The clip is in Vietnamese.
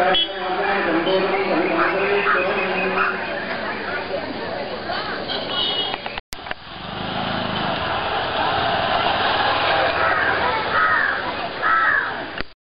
सर्वदा सम्पूर्णं सम्पूर्णं